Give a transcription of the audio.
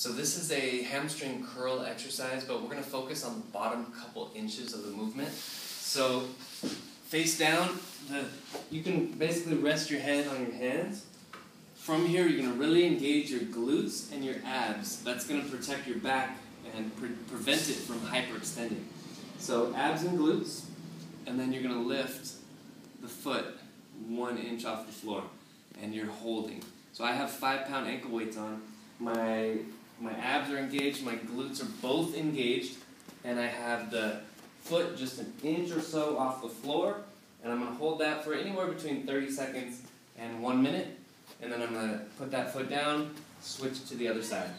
So this is a hamstring curl exercise, but we're going to focus on the bottom couple inches of the movement. So face down, the, you can basically rest your head on your hands. From here, you're going to really engage your glutes and your abs. That's going to protect your back and pre prevent it from hyperextending. So abs and glutes, and then you're going to lift the foot one inch off the floor, and you're holding. So I have five pound ankle weights on. My engaged, my glutes are both engaged, and I have the foot just an inch or so off the floor, and I'm going to hold that for anywhere between 30 seconds and one minute, and then I'm going to put that foot down, switch to the other side.